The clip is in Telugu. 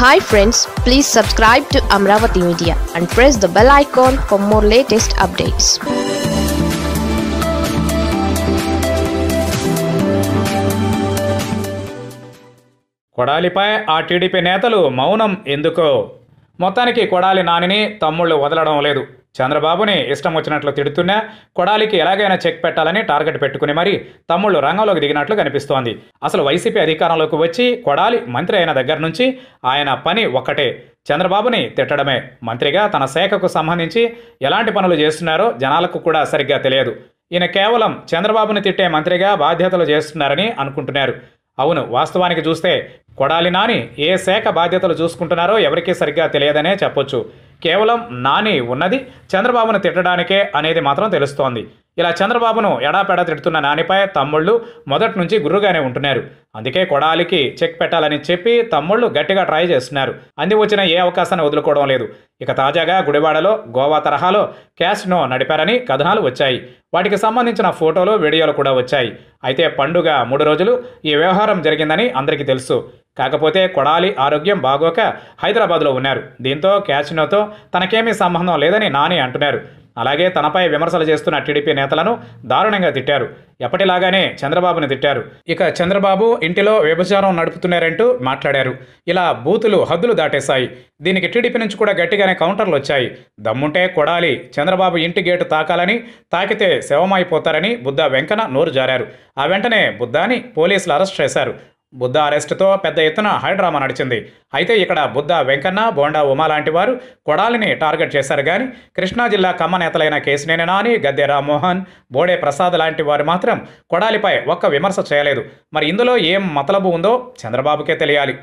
Hi friends please subscribe to Amaravati media and press the bell icon for more latest updates కొడాలిపై ఆ టీడీపీ నేతలు మౌనం ఎందుకో? మొత్తానికి కొడాలి నానిని తమ్ముళ్ళు వదలడం లేదు. చంద్రబాబుని ఇష్టం వచ్చినట్లు తిడుతున్నా కొడాలికి ఎలాగైనా చెక్ పెట్టాలని టార్గెట్ పెట్టుకుని మరీ తమ్ముళ్ళు రంగంలోకి దిగినట్లు కనిపిస్తోంది. అసలు వైసీపీ అధికారంలోకి వచ్చి కొడాలి మంత్రి అయిన దగ్గర నుంచి ఆయన పని ఒక్కటే చంద్రబాబుని తిట్టడమే. మంత్రిగా తన శాఖకు సంబంధించి ఎలాంటి పనులు చేస్తున్నారో జనాలకు కూడా సరిగ్గా తెలియదు. ఈయన కేవలం చంద్రబాబుని తిట్టే మంత్రిగా బాధ్యతలు చేస్తున్నారని అనుకుంటున్నారు. అవును వాస్తవానికి చూస్తే కొడాలి నాని ఏ శాఖ బాధ్యతలు చూసుకుంటున్నారో ఎవరికీ సరిగ్గా తెలియదనే చెప్పొచ్చు. కేవలం నాని ఉన్నది. చంద్రబాబును తిట్టడానికే అనేది మాత్రం తెలుస్తోంది. ఇలా చంద్రబాబును ఎడాపెడా తిడుతున్న నానిపై తమ్ముళ్ళు మొదటి నుంచి గుర్రుగానే ఉంటున్నారు. అందుకే కొడాలికి చెక్ పెట్టాలని చెప్పి తమ్ముళ్ళు గట్టిగా ట్రై చేస్తున్నారు. అంది వచ్చిన ఏ అవకాశాన్ని వదులుకోవడం లేదు. ఇక తాజాగా గుడివాడలో గోవా తరహాలో క్యాష్నో నడిపారని కథనాలు వచ్చాయి. వాటికి సంబంధించిన ఫోటోలు వీడియోలు కూడా వచ్చాయి. అయితే పండుగ మూడు రోజులు ఈ వ్యవహారం జరిగిందని అందరికీ తెలుసు. కాకపోతే కొడాలి ఆరోగ్యం బాగోక హైదరాబాద్లో ఉన్నారు. దీంతో క్యాచినోతో తనకేమీ సంబంధం లేదని నాని అంటున్నారు. అలాగే తనపై విమర్శలు చేస్తున్న టీడీపీ నేతలను దారుణంగా తిట్టారు. ఎప్పటిలాగానే చంద్రబాబుని తిట్టారు. ఇక చంద్రబాబు ఇంటిలో వ్యభిచారం నడుపుతున్నారంటూ మాట్లాడారు. ఇలా బూతులు హద్దులు దాటేశాయి. దీనికి టీడీపీ నుంచి కూడా గట్టిగానే కౌంటర్లు వచ్చాయి. దమ్ముంటే కొడాలి చంద్రబాబు ఇంటి గేటు తాకాలని తాకితే శవమైపోతారని బుద్ధ వెంకన నోరు జారారు. ఆ వెంటనే బుద్ధాని పోలీసులు అరెస్ట్ చేశారు. బుద్ధ అరెస్టుతో పెద్ద ఎత్తున హైడ్రామా నడిచింది. అయితే ఇక్కడ బుద్ధ వెంకన్న బోండా ఉమా లాంటి వారు కొడాలిని టార్గెట్ చేశారు కానీ కృష్ణా జిల్లా కమ్మ నేతలైన కేసినేని నాని గద్దె రామ్మోహన్ బోడే ప్రసాద్ లాంటి వారు మాత్రం కొడాలిపై ఒక్క విమర్శ చేయలేదు. మరి ఇందులో ఏం మతలబు ఉందో చంద్రబాబుకే తెలియాలి.